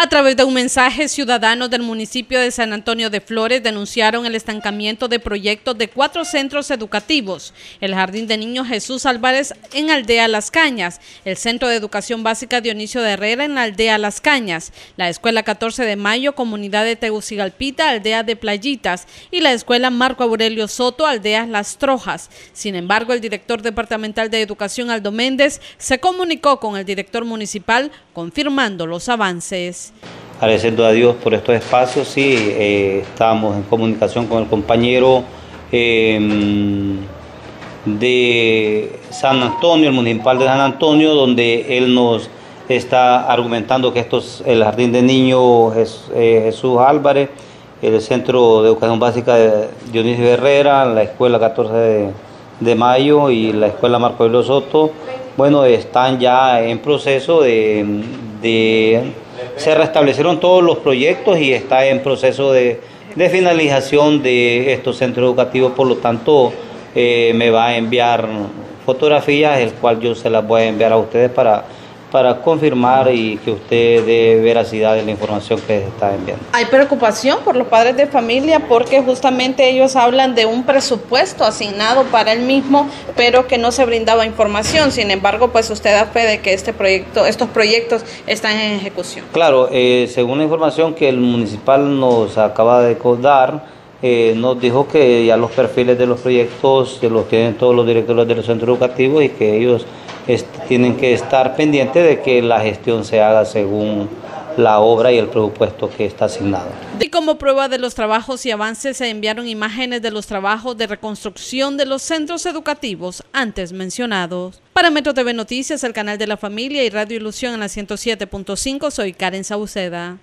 A través de un mensaje, ciudadanos del municipio de San Antonio de Flores denunciaron el estancamiento de proyectos de cuatro centros educativos, el Jardín de Niños Jesús Álvarez en Aldea Las Cañas, el Centro de Educación Básica Dionisio de Herrera en Aldea Las Cañas, la Escuela 14 de Mayo, Comunidad de Tegucigalpita, Aldea de Playitas y la Escuela Marco Aurelio Soto, Aldea Las Trojas. Sin embargo, el director departamental de Educación, Aldo Méndez, se comunicó con el director municipal confirmando los avances. Agradeciendo a Dios por estos espacios, sí, eh, estamos en comunicación con el compañero em, de San Antonio, el municipal de San Antonio, donde él nos está argumentando que esto es el Jardín de Niños eh, Jesús Álvarez, el Centro de Educación Básica de Dionisio Herrera, la Escuela 14 de, Mayo y la Escuela Marco los Soto, bueno, están ya en proceso de se restablecieron todos los proyectos y está en proceso de, finalización de estos centros educativos, por lo tanto eh, me va a enviar fotografías, el cual yo se las voy a enviar a ustedes para para confirmar y que usted dé veracidad de la información que está enviando. Hay preocupación por los padres de familia porque justamente ellos hablan de un presupuesto asignado para el mismo, pero que no se brindaba información. Sin embargo, pues usted da fe de que este proyecto, estos proyectos están en ejecución. Claro, eh, según la información que el municipal nos acaba de dar, eh, nos dijo que ya los perfiles de los proyectos se los tienen todos los directores de los centros educativos y que ellos tienen que estar pendientes de que la gestión se haga según la obra y el presupuesto que está asignado. Y como prueba de los trabajos y avances se enviaron imágenes de los trabajos de reconstrucción de los centros educativos antes mencionados. Para Metro TV Noticias, el canal de la familia y Radio Ilusión en la 107.5, soy Karen Sauceda.